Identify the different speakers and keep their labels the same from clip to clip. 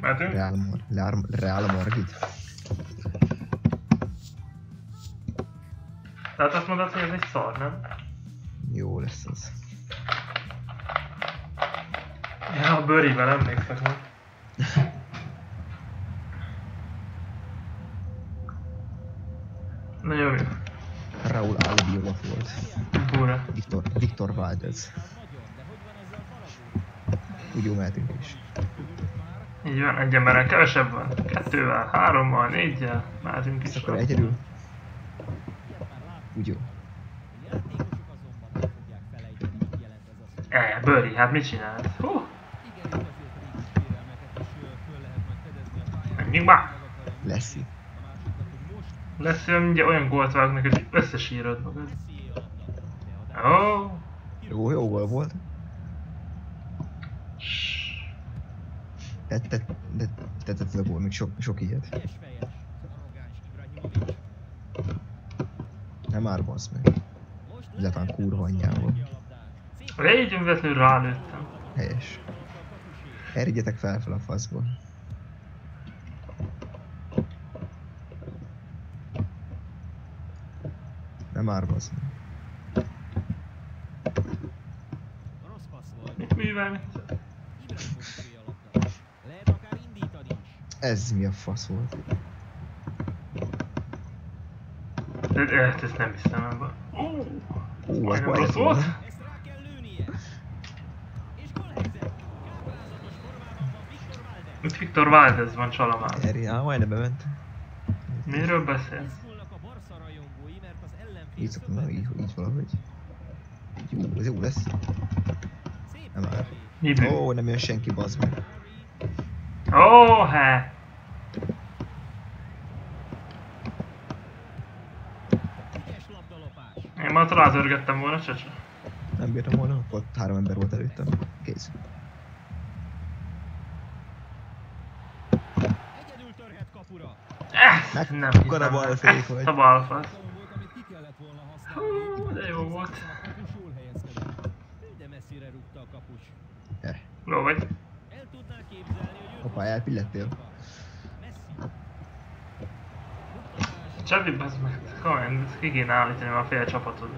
Speaker 1: Mehetünk?
Speaker 2: Real, Real, Real Margit.
Speaker 1: Tehát azt mondod, hogy ez egy szar, nem?
Speaker 2: Jó lesz az.
Speaker 1: Ja, a bőrivel emlékszek meg. Nagyon jó.
Speaker 2: Raúl Albiol volt.
Speaker 1: Búra.
Speaker 2: Viktor, Viktor Valdez. Úgy jó mehetünk is.
Speaker 1: Így van, egy emberen kevesebb van. Kettővel, hárommal, négyel. Mehetünk is.
Speaker 2: Akkor egyedül. Úgy jó.
Speaker 1: E, Bőri, hát mit csinált? Hú, menjünk már!
Speaker 2: Leszi.
Speaker 1: Lesz olyan, mindjárt olyan gólt vágnak, hogy összesírod magad. Ó,
Speaker 2: Jó, jó gól volt. Tett, tett, tett, tetett a gól, még sok, sok ilyet. Nem már bassz meg. Letán kurva anyjával.
Speaker 1: légy véletlenül rálőttem.
Speaker 2: Helyes. Erigyetek fel fel a faszból. Nem már bassz meg.
Speaker 1: Mit művelni?
Speaker 2: Ez mi a fasz volt?
Speaker 1: Ez, ez, ezt nem hiszem ebbe. Ó,
Speaker 2: az
Speaker 1: majdnem
Speaker 2: baj
Speaker 1: rossz volt. Itt Viktor Valdez van csalamán.
Speaker 2: Eri, á, majdnem bement.
Speaker 1: Miről beszélsz?
Speaker 2: Így szoktam, na, így, így valahogy. Jó, ez jó lesz. Nem.
Speaker 1: Mi
Speaker 2: Ó, nem jön senki, bazd meg.
Speaker 1: Ó, hát. Én már rázörgettem volna, csacsa.
Speaker 2: Nem bírtam volna, ott három ember volt előttem. Kész.
Speaker 1: Ezt
Speaker 2: Meg-
Speaker 1: nem
Speaker 2: mekkora
Speaker 1: hiszem.
Speaker 2: balfék
Speaker 1: Ezt
Speaker 2: vagy.
Speaker 1: a balfasz. Hú, de jó volt.
Speaker 3: De messzire rúgta a kapus.
Speaker 2: Eh,
Speaker 1: Jó vagy.
Speaker 3: El tudná képzelni, hogy
Speaker 2: hoppá, elpillettél.
Speaker 1: Csabi, bazd meg. Komolyan, ki kéne állítani a fél csapatod.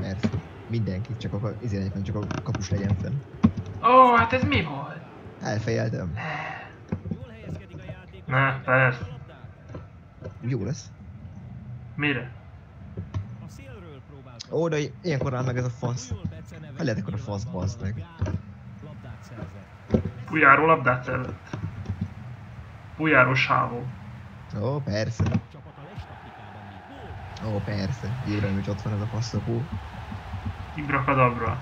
Speaker 2: Mert mindenki, csak a, izé, csak a kapus legyen fenn.
Speaker 1: Ó, hát ez mi volt?
Speaker 2: Elfejeltem.
Speaker 3: a.
Speaker 1: Ne, persze.
Speaker 2: Jó lesz.
Speaker 1: Mire?
Speaker 3: A.
Speaker 2: Ó, de ilyenkor áll meg ez a fasz. Hogy lehet ekkora fasz, bazd meg?
Speaker 3: Labdát szerzett.
Speaker 1: Pujáró labdát szerzett. Pujáró sávó.
Speaker 2: Ó, persze.
Speaker 3: Csapata les taktikában mi? Gól.
Speaker 2: Ó, persze. Jében is ott van ez a faszapó.
Speaker 1: Ibra kadabra.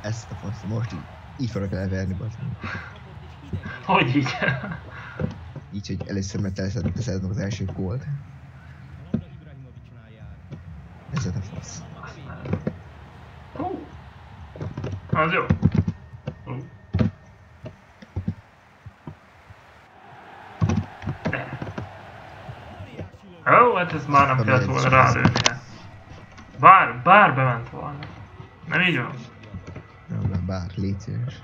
Speaker 2: Ezt a fasz, most így, így bazd meg.
Speaker 3: Kapott és hideg.
Speaker 1: Hogy így?
Speaker 2: Így, hogy először meg teszed, az első gólt. Ez a fasz.
Speaker 1: Hú. Az jó. Hú. De. Hát ez már nem
Speaker 2: Akkor
Speaker 1: kellett volna rálőnie. Bár, bár bement volna. Nem így van?
Speaker 2: Nem, nem, bár, légy szíves.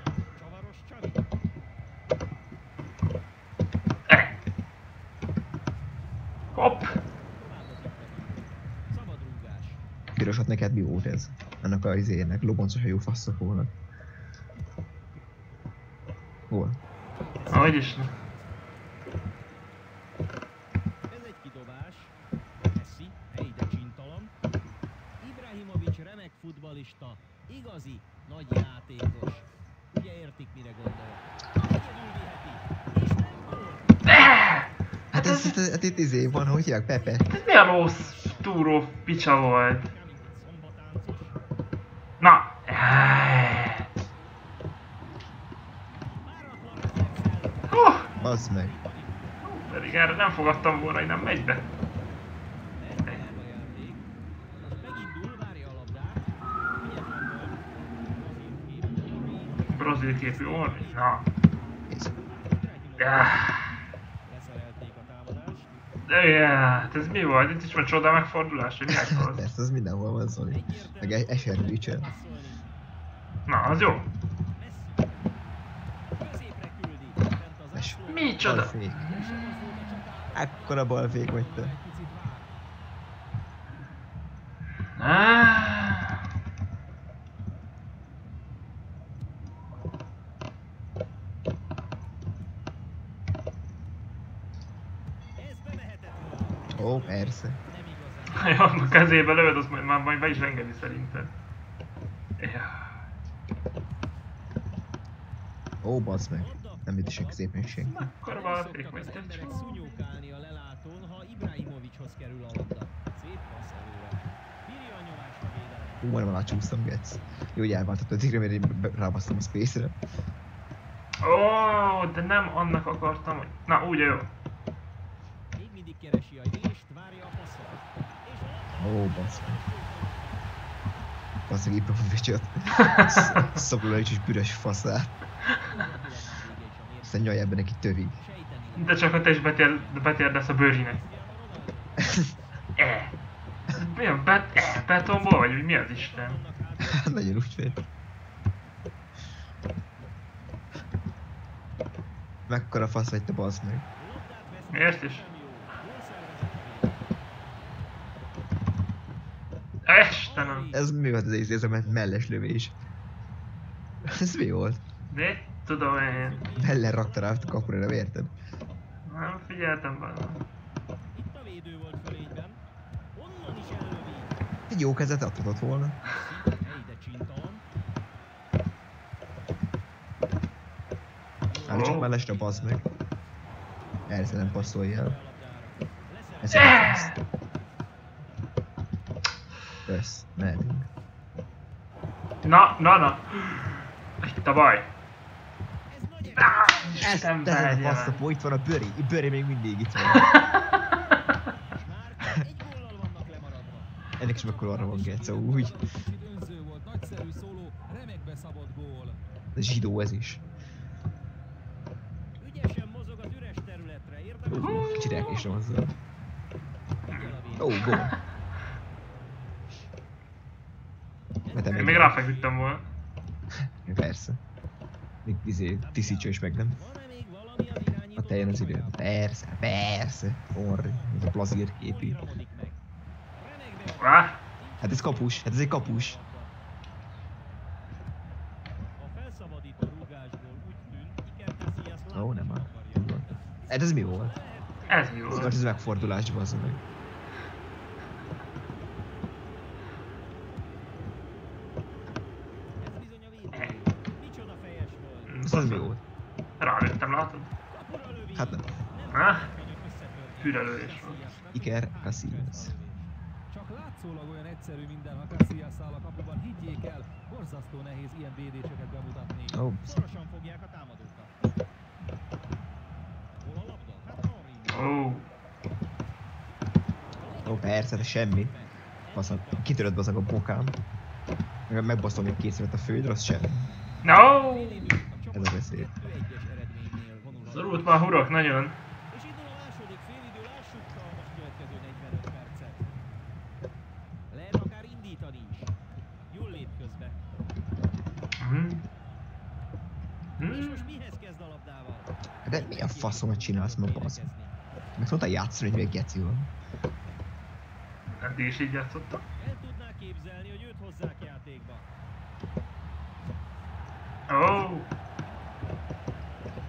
Speaker 1: Eh. Hopp.
Speaker 2: Pirosat neked mi volt ez? Annak a izének, loboncos hajú faszapónak. Hol?
Speaker 1: Ahogy is. ne.
Speaker 3: Ez egy kidobás. Messi, helyde csintalan. Ibrahimovics remek futbalista, igazi, nagy játékos. Ugye értik, mire gól.
Speaker 2: Hát ez, ez, ez, itt izé van, hogy hívják, Pepe.
Speaker 1: Ez milyen rossz túró picsa volt? Na. Hú,
Speaker 2: Bazd meg.
Speaker 1: pedig erre nem fogadtam volna, hogy nem megy be.
Speaker 3: brazil képű
Speaker 1: orr. Na. De yeah, hát ez mi volt? Itt is van csoda megfordulás, hogy miért volt?
Speaker 2: Persze, ez mindenhol van, Zoli. Meg
Speaker 3: esernyűcsön.
Speaker 1: Na, az jó.
Speaker 2: Es,
Speaker 1: Micsoda?
Speaker 2: Balfék. Ekkora balfék vagy te.
Speaker 1: Ah.
Speaker 2: Ó, persze.
Speaker 3: Nem igazán.
Speaker 1: Ha a kezébe lövöd, azt majd, már majd be is engedi szerintem. Ja.
Speaker 2: Ó, bazd meg. Nem senki szépen senki.
Speaker 1: Akkor
Speaker 3: Szoktak
Speaker 1: valaki
Speaker 3: az
Speaker 1: majd egy
Speaker 3: szunyókálni a lelátón, ha Ibrahimovicshoz kerül a labda. Szép passz előre. Bírja a nyomást a védelem.
Speaker 2: Hú, majdnem alá csúsztam, Gec. Jó, hogy elváltott a tigre, mert én rábasztam a space-re.
Speaker 1: Ó, de nem annak akartam, hogy... Na, úgy jó.
Speaker 3: Még mindig keresi a rést, várja a passzot.
Speaker 2: Ó, bazd meg. Bazd meg Ibrahimovicsot. Szokolja is büres faszát. Aztán nyalja ebben neki tövig.
Speaker 1: De csak ha te is betér, betérdesz a bőrinek. E. Mi a bet, e, betonból vagy, vagy mi az Isten?
Speaker 2: Nagyon úgy fél. Mekkora fasz vagy te, bazd meg.
Speaker 1: Miért is? Istenem!
Speaker 2: Ez mi volt az egész, ez a me- melles lövés? Ez mi volt?
Speaker 1: De tudom én.
Speaker 2: Mellen rakta rá a kapura, nem érted?
Speaker 1: Nem figyeltem benne.
Speaker 3: Itt a védő volt fölényben. Onnan is ellövi.
Speaker 2: Egy jó kezet adhatott volna. Hát csak mellesre bazd meg. Persze nem passzolj el. Ez Össz, mehetünk.
Speaker 1: Na, na, na! Itt a baj.
Speaker 3: Ez nagy
Speaker 1: Á,
Speaker 2: Ez,
Speaker 1: Isten
Speaker 2: ez a
Speaker 1: verje meg.
Speaker 2: faszapó, itt van a bőri. A bőri még mindig itt van. Ennek is mekkora arra van Geca, úgy. Ez zsidó ez is. Kicsit elkésem azzal. Ó, gól. Mert
Speaker 1: Én
Speaker 2: nem
Speaker 1: még ráfeküdtem volna.
Speaker 2: Persze. Még izé, tisztítsa is meg, nem? A teljön az idő. Persze, persze. Orri, ez a plazír képű.
Speaker 1: Vá,
Speaker 2: Hát ez kapus, hát ez egy kapus. Ó, nem
Speaker 3: sem
Speaker 2: már. Hát ez mi volt?
Speaker 1: ez mi volt
Speaker 2: ez megfordulás, bazd meg.
Speaker 3: Ez bizony a védő. Micsoda fejes volt.
Speaker 2: Ez az mi volt?
Speaker 1: Rálőttem, látod?
Speaker 2: Hát nem.
Speaker 3: Összetört.
Speaker 1: fürelőés volt.
Speaker 2: Iker Casillas.
Speaker 4: Csak látszólag olyan egyszerű minden, ha Casillas áll a kapuban, higgyék el, borzasztó nehéz ilyen védéseket bemutatni.
Speaker 2: Ó,
Speaker 3: Szorosan fogják a támadókat. Hol a labda? Hát Henry.
Speaker 1: Ó,
Speaker 2: ó persze, de semmi. Faszom, kitörött bazag a bokám. Meg megbasztom még készült a földre, az semmi.
Speaker 1: no!
Speaker 2: Ez a veszély.
Speaker 3: 2-1-es eredménynél vonul a
Speaker 1: Szorult már hurok nagyon.
Speaker 3: És indul a második félidő, lássuk a most következő 45 percet. Lehet akár indítani is. Jól lép közbe.
Speaker 1: Hm.
Speaker 3: És
Speaker 1: Hm.
Speaker 3: most mihez kezd a labdával?
Speaker 2: De mi a faszomat csinálsz ma, bazd? Meg tudtál játszani, hogy még geci van.
Speaker 1: Eddig is így játszottam.
Speaker 3: El tudná képzelni, hogy őt hozzák játékba.
Speaker 1: Ó.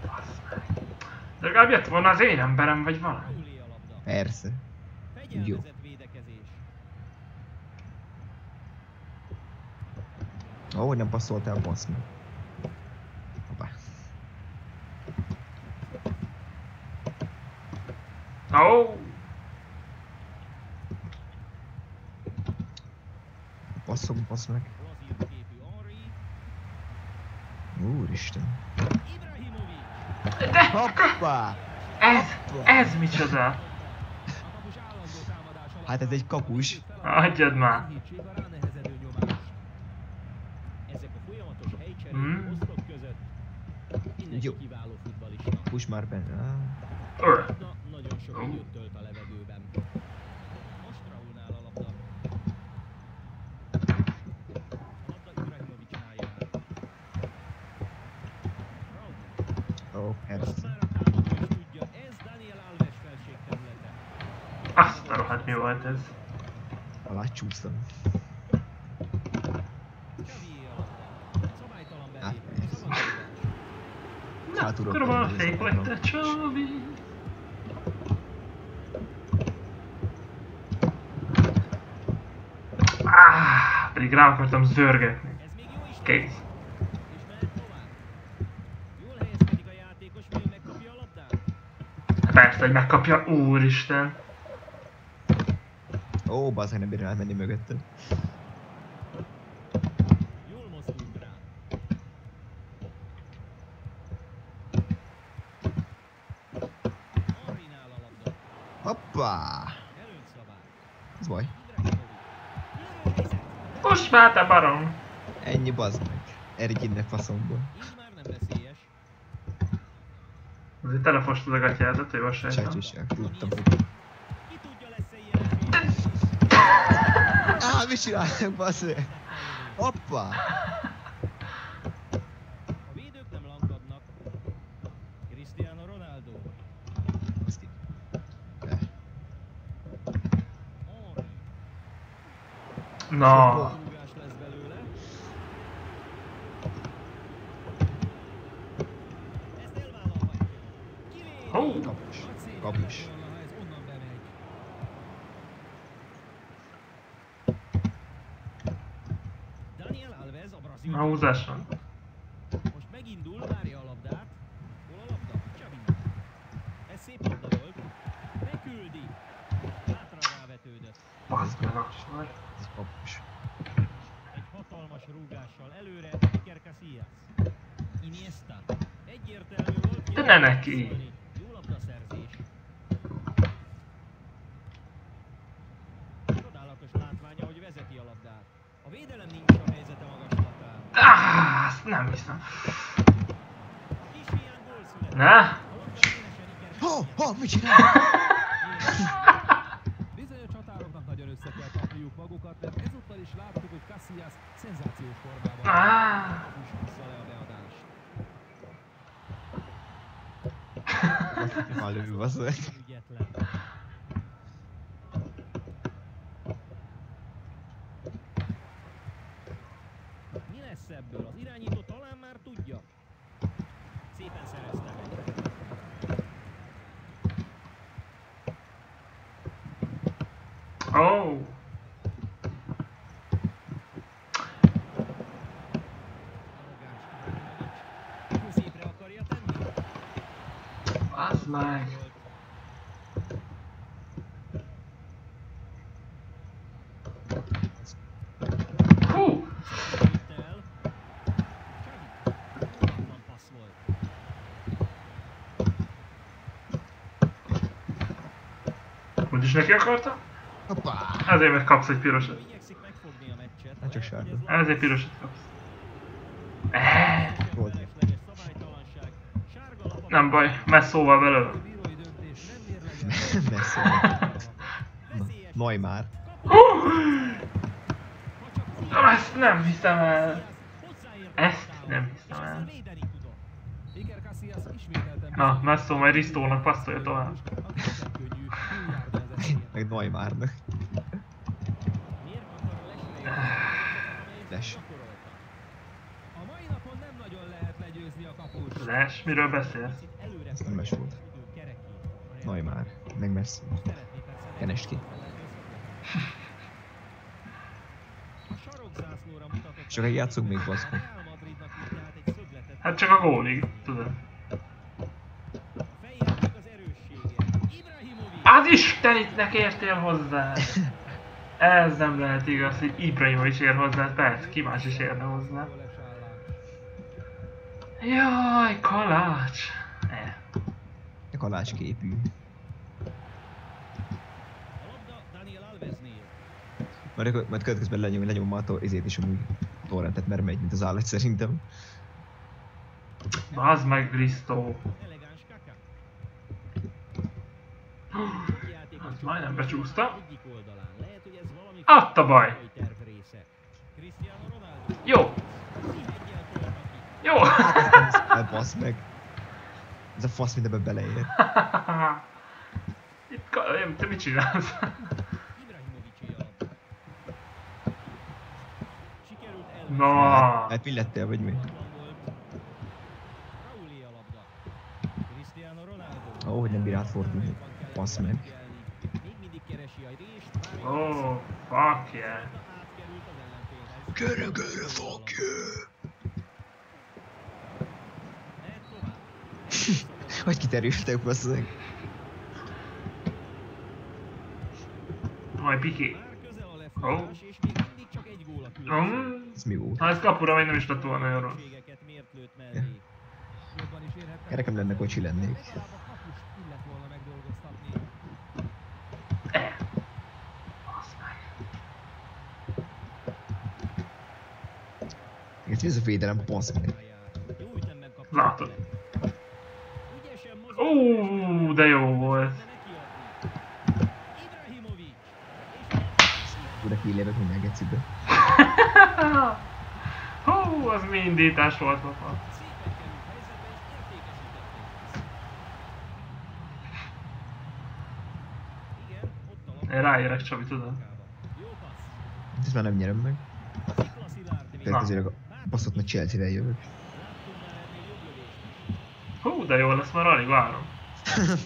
Speaker 1: Basz meg. De legalább jött volna az én emberem, vagy valami.
Speaker 2: Persze.
Speaker 3: Védekezés.
Speaker 2: Ó, hogy nem passzoltál, bassz meg. Hoppá.
Speaker 1: Ó.
Speaker 2: Passzom, bassz meg. Úristen.
Speaker 3: Ibrahimovic.
Speaker 1: De
Speaker 2: Hoppá!
Speaker 1: ez, ez micsoda?
Speaker 4: A kapus állandó támadás alatt
Speaker 2: Hát ez egy kapus.
Speaker 1: Adjad már. Hmm.
Speaker 3: oszlop között. Mindenki
Speaker 2: Jó.
Speaker 3: kiváló futballista.
Speaker 2: Push már benne.
Speaker 3: Nagyon sok időt tölt Jó, persze. Azt a rohadt mi
Speaker 1: volt ez?
Speaker 2: Alá csúsztam. Hát
Speaker 3: persze.
Speaker 1: Na,
Speaker 2: hát,
Speaker 1: akkor
Speaker 2: van
Speaker 1: fék vagy te Csabi. Ah, pedig rá akartam zörgetni. Kész. Persze, hogy megkapja, úristen.
Speaker 2: Ó, bazdmeg nem bírja átmenni mögötted. Hoppá! Ez baj.
Speaker 1: Most már te barom.
Speaker 2: Ennyi bazd meg. Erik innen faszomból.
Speaker 3: Így már nem veszélyes.
Speaker 1: Azért telefostad a gatyádat, hogy vasárnap.
Speaker 2: Sajtosság, tudtam. Á, mit csinálnak, bazd meg? Hoppá!
Speaker 3: A védők nem lankadnak. Cristiano Ronaldo.
Speaker 2: Ez ki?
Speaker 3: Henry.
Speaker 1: Na,
Speaker 3: Rúgás lesz belőle. Ezt elvállalhatja. Kilép.
Speaker 1: Hó.
Speaker 2: Kapus.
Speaker 4: Nagy szégyen
Speaker 2: Kapus.
Speaker 4: lett volna, ha ez onnan bemegy.
Speaker 3: Daniel Alves, a brazil.
Speaker 1: a húzás van.
Speaker 3: Most megindul, várja a labdát. Hol a labda? Csabi. Ez szép labda volt. Beküldi. Hátra rávetődött.
Speaker 1: Bazd meg akkor.
Speaker 2: Ez kapus.
Speaker 3: Egy hatalmas rúgással előre Iker Casillas. Iniesta. Egyértelmű volt.
Speaker 1: De ne neki.
Speaker 3: Jó labdaszerzés. Csodálatos látványa, hogy vezeti a labdát. A védelem nincs a helyzete magaslatán.
Speaker 1: Ah, azt nem hiszem.
Speaker 3: Kis hiány gól született.
Speaker 1: Ne?
Speaker 3: A labda színesen Iker
Speaker 2: Ho,
Speaker 3: Casillas.
Speaker 2: ho, mit csinál?
Speaker 4: Bizonyos határoknak nagyon össze kell kapniuk magukat, mert ezúttal is láttuk, hogy Casillas szenzációs formában van.
Speaker 1: Ah,
Speaker 4: Kapus húzza le a beadást.
Speaker 2: Ha lő, bazd meg.
Speaker 3: Ügyetlen. Mi lesz ebből? Az irányító talán már tudja. Szépen szerezte meg.
Speaker 1: oh.
Speaker 3: Arrogáns. Középre akarja tenni?
Speaker 1: Bazd meg. Hú.
Speaker 3: Vitte el. Csavi. Van passz volt.
Speaker 1: Úgyis neki akarta?
Speaker 2: Hoppá!
Speaker 1: Ezért meg kapsz egy pirosat.
Speaker 3: Meccset.
Speaker 2: Hát csak sárga.
Speaker 1: Ezért pirosat kapsz. Eh,
Speaker 3: lap a-
Speaker 1: Nem baj, messzóval belőle.
Speaker 4: Nem.
Speaker 3: Veszélyes.
Speaker 2: Naj már.
Speaker 1: Hú! Nem, ezt nem hiszem el. Ezt nem hiszem el. Na, Messzó majd Ristónak passzolja tovább.
Speaker 4: Legyőzni a kapust.
Speaker 1: Les, miről beszélsz?
Speaker 2: Ez nem mes volt. Neymár. Meg Messi. Kenesd ki. Csak egy játszunk még, baszki.
Speaker 1: Hát csak a gólig, tudod. Istenitnek értél hozzá! Ez nem lehet igaz, hogy Ibrahima is ér hozzá, persze, ki más is érne hozzá. Jaj, kalács! Eh.
Speaker 2: A kalács képű. Majd, majd következőben lenyom, lenyom már a izét is amúgy torrentet, mert megy, mint az állat szerintem.
Speaker 1: Bazd meg, Risto. Majdnem becsúszta. Adta baj! Jó! Jó!
Speaker 2: Hát, basz meg! Ez a fasz mindenbe beleér.
Speaker 1: Itt, te mit csinálsz? Na!
Speaker 2: Hát mi lettél, vagy mi? Ó, hogy nem bírált fordulni. Basz meg
Speaker 1: oh, fuck yeah.
Speaker 2: Gyere, gyere, fuck
Speaker 3: tovább.
Speaker 2: Hogy kiterültek, basszeg.
Speaker 1: Majd Piki.
Speaker 3: Még különbség.
Speaker 1: Mm.
Speaker 2: Ez mi volt?
Speaker 1: Ha ez kapura megy, nem is lett volna
Speaker 4: is érhetnek.
Speaker 2: Nekem lenne kocsi lennék.
Speaker 4: Legalább a kapust illet volna megdolgoztatni.
Speaker 1: Basz meg.
Speaker 2: Ez ez a védelem, passz meg.
Speaker 1: Látod. Ó, de jó volt.
Speaker 3: És
Speaker 2: Ura kilépek minden gecibe.
Speaker 1: Hú, az mi indítás volt apa.
Speaker 3: szépen került helyzetbe, és értékesítették. Igen, ott a labda.
Speaker 1: Én ráérek Csabi, tudod?
Speaker 2: Ezt már nem nyerem meg.
Speaker 3: Szikla
Speaker 2: Baszott nagy Chelsea-re jövök.
Speaker 1: Hú, de jó lesz, már alig várom.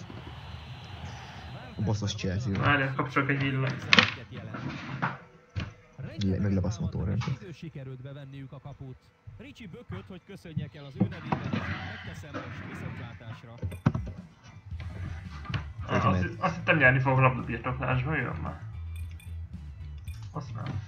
Speaker 2: A baszos Chelsea-re.
Speaker 1: Várjál, kapcsolok egy
Speaker 3: jelent.
Speaker 2: Le- meglebaszom a torrentet.
Speaker 4: Idő sikerült bevenniük a kaput.
Speaker 3: Ricsi bökött, hogy köszönjek el az ő nevében, megteszem most viszontlátásra.
Speaker 1: Ah, Azt, azt hittem nyerni fog labdabirtoklásban, jön már. Azt nem.